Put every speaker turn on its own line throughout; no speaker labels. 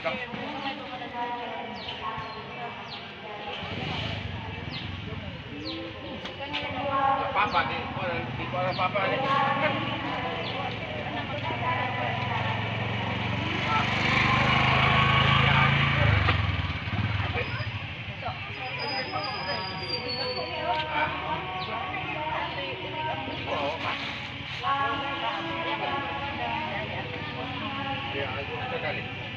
Kang. Papa nih, orang papa nih. Yeah, I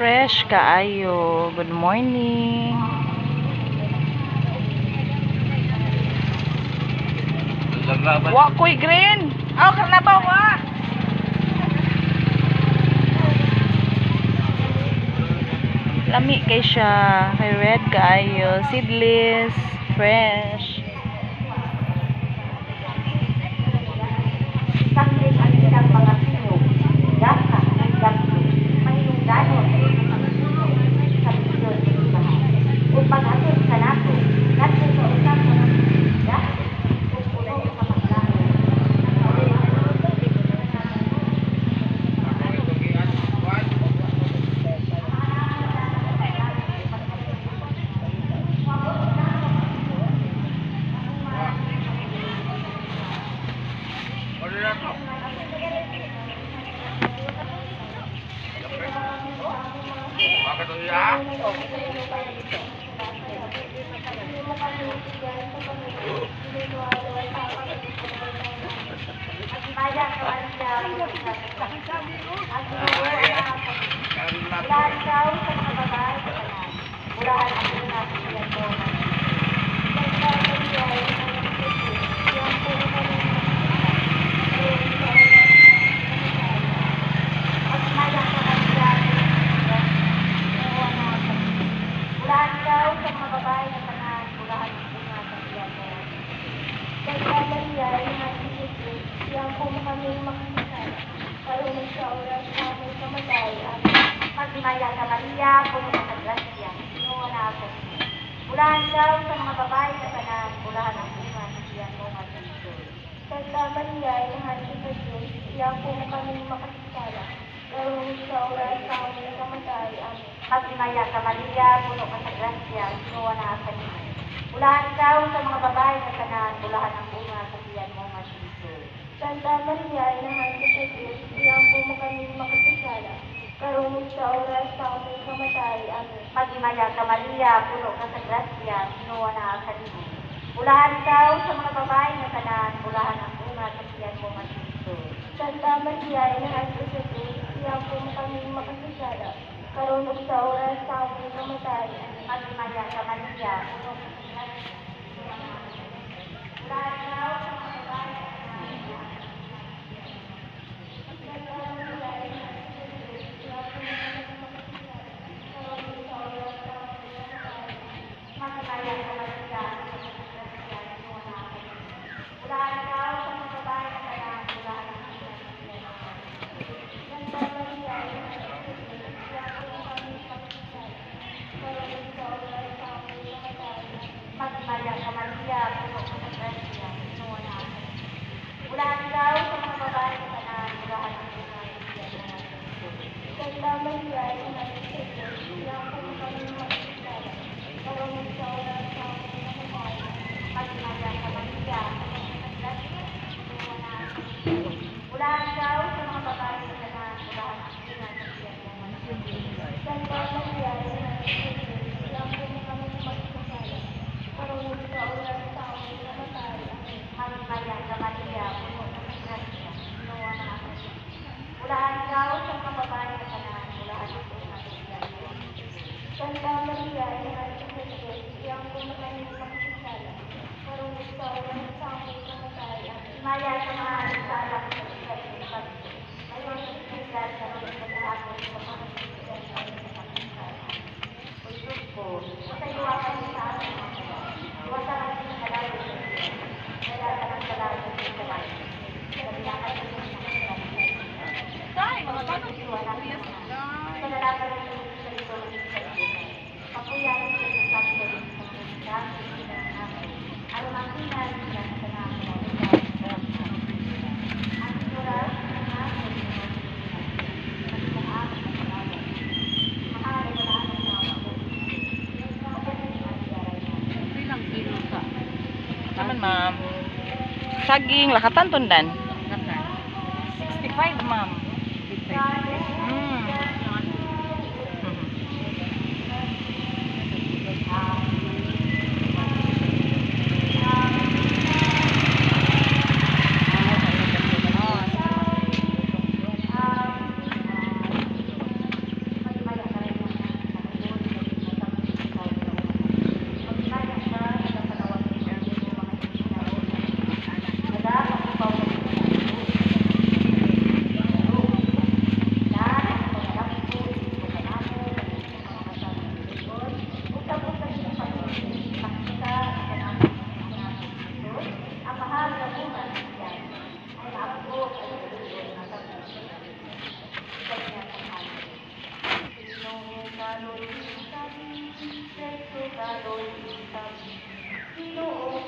Fresh kaayo. Good morning. Wa koy green. Aw karna ba wa? Lami kay siya. Kay red kaayo. Seedless. Fresh.
Order na to. Bakit ito ya?
Maya sa Maria, Mula ikaw sa mga babae sa kanan, mulahan ang iyong nasiyan mo. Sa ikaw sa iyo ay iyong puro ka rin At maya sa Maria, Mula ikaw sa mga babae sa kanan, mulahan ang iyong nasiyan mo. Sa ikaw Maria ay iyong puro kami makikisal. Karunong sa oras na aming kamatay, at Pagmaya sa Maria, puno ka sa grasya, sinuwa na ako. Bulahan daw sa mga babae sa kanan, bulahan ang bunga sa siyan mo nga Kristo. Santa Maria, inahan ko sa Diyos, iyang puno kami makasisala. Karunong sa oras sa aming kamatay, amen. Pagmaya sa Maria, puno ka sa grasya, sinuwa na ako. Bulahan daw sa mga babae sa kanan, bulahan ang bunga sa siyan mo nga Kristo. Santa Maria, inahan ko sa Diyos, iyang puno kami makasisala. Karunong sa oras sa aming kamatay, amen. Pagimaya ka Maria, puno ka sa grasya, sinuwa na ka niyo. Bulahan daw sa mga babae na kanan, bulahan ang bunga sa siyan mo Kristo. Santa Maria, inahan ko sa Diyos, iyang puno kami makasasala. Karunong sa oras sa aming kamatay, amen. Pagimaya ka Maria, puno ka sa grasya, sinuwa na ka niyo. Bulahan daw
ma'am. Saging, lakatan tundan. 65, ma'am. Thank
you.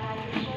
Thank you.